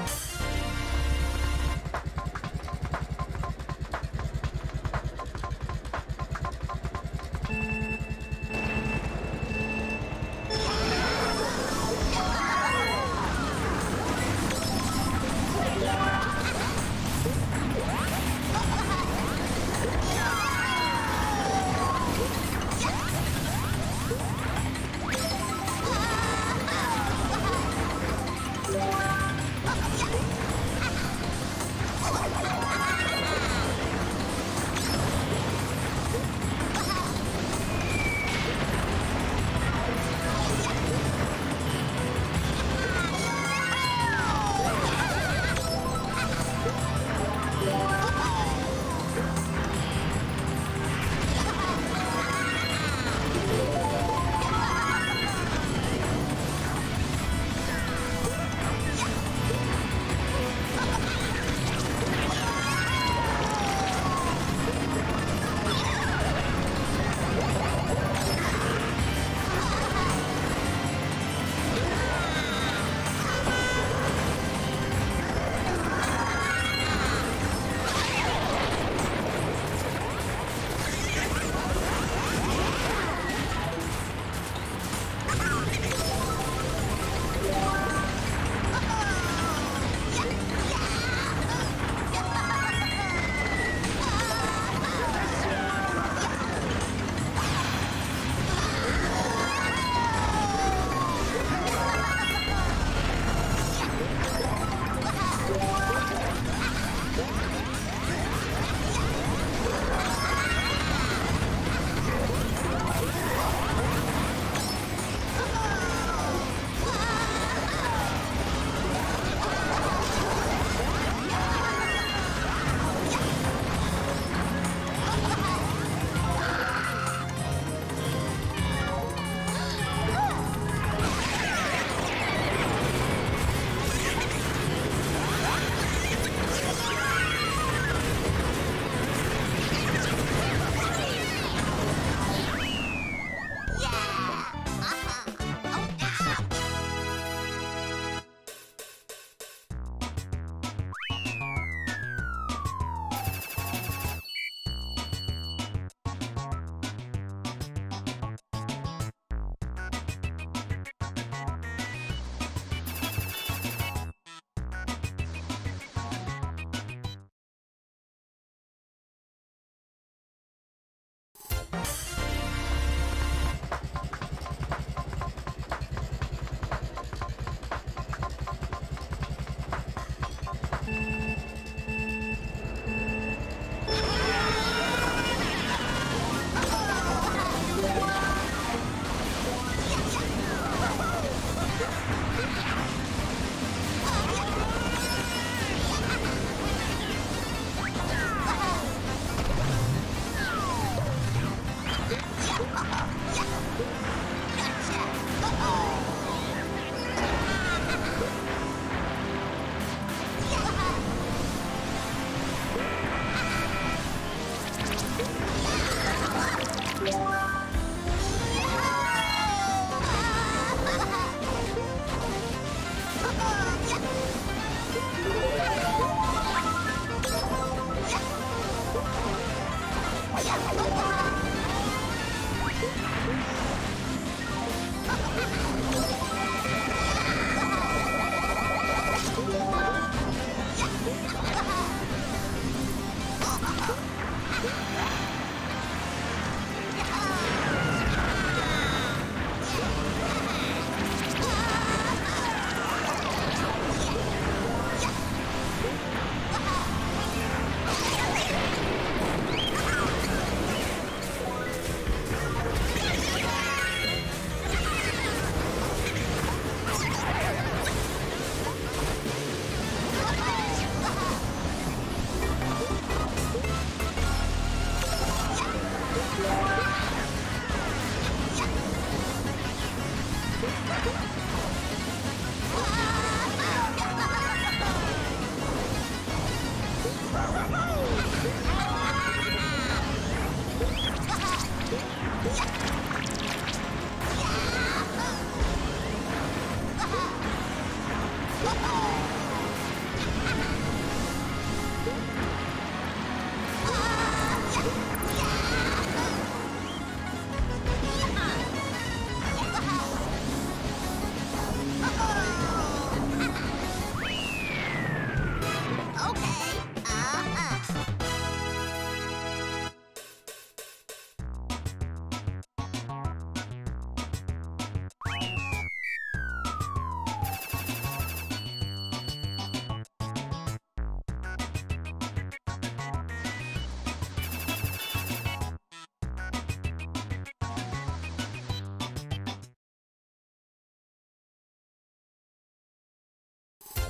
Oh!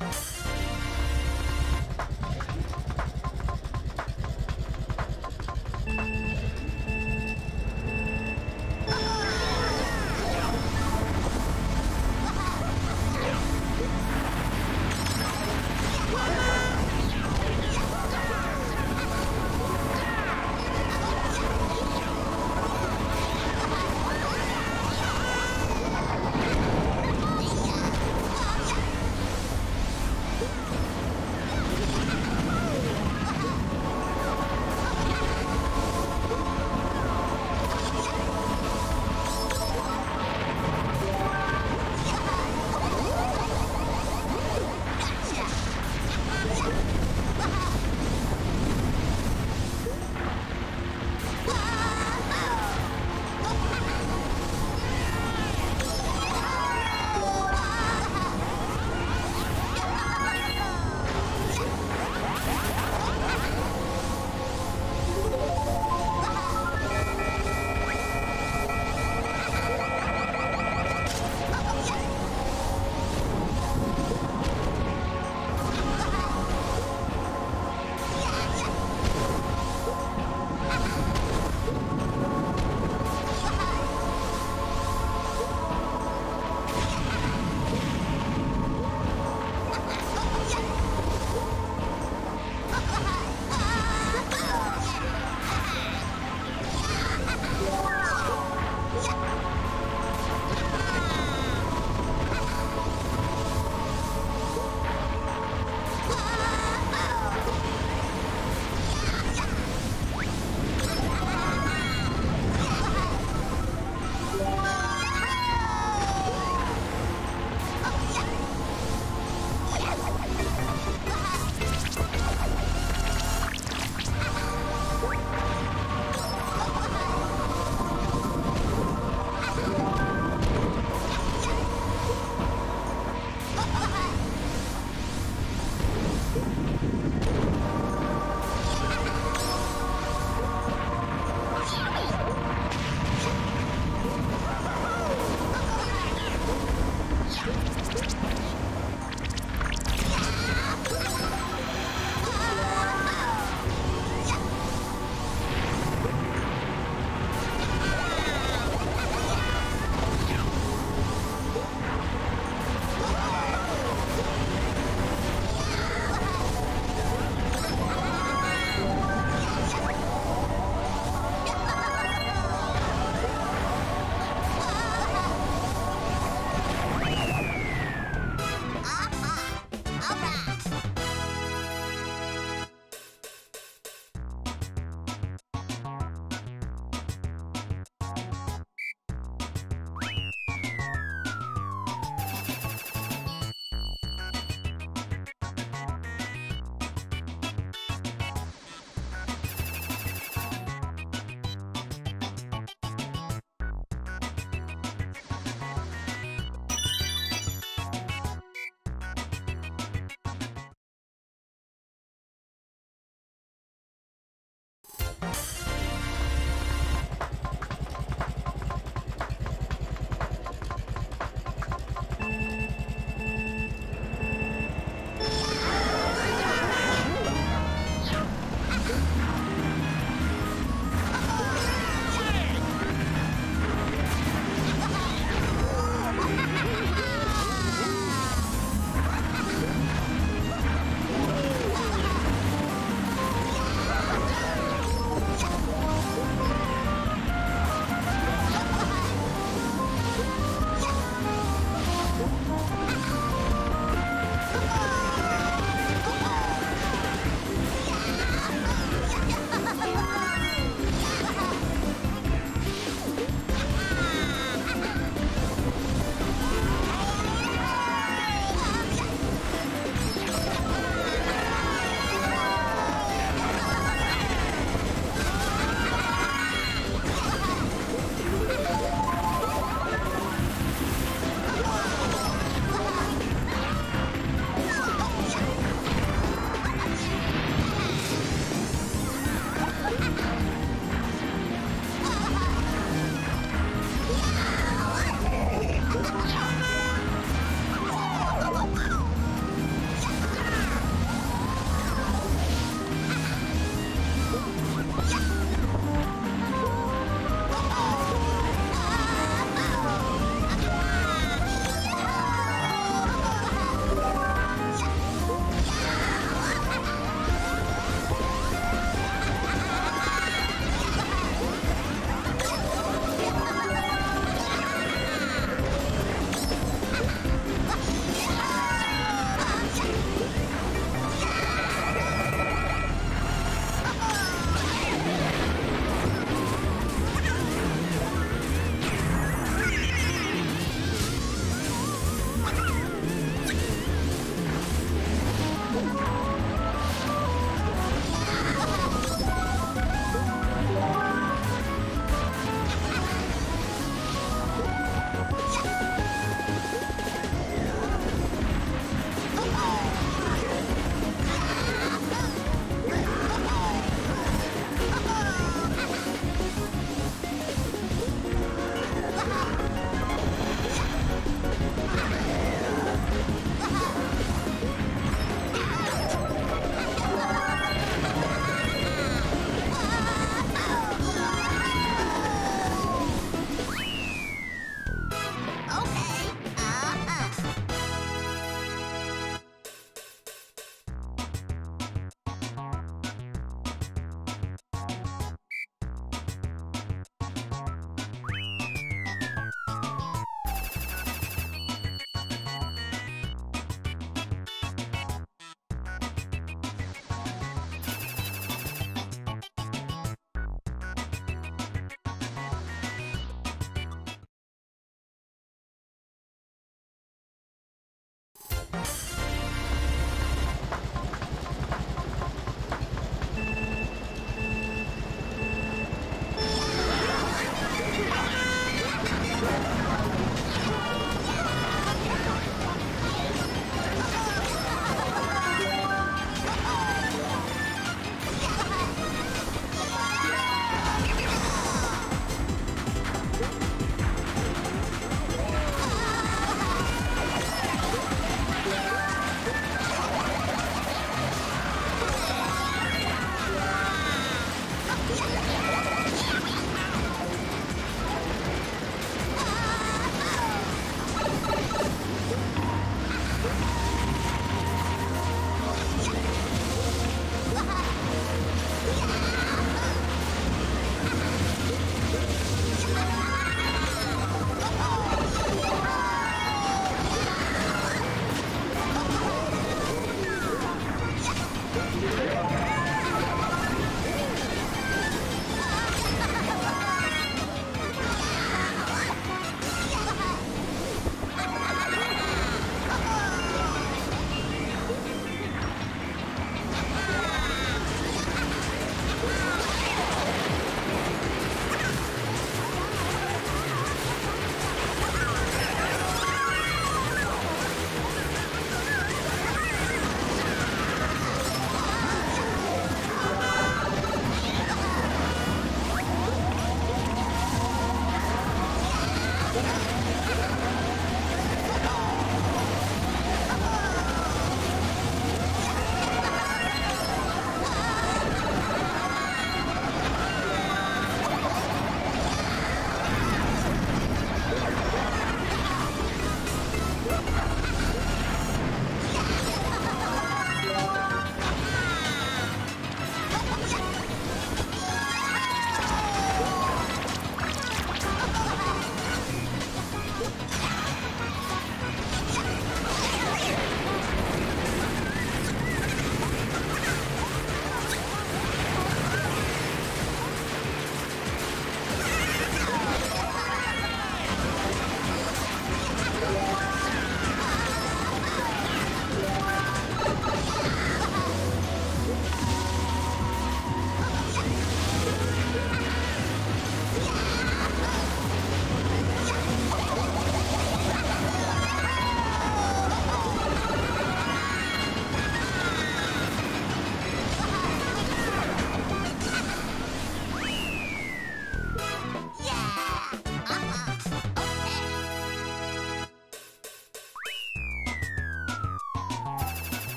Bye.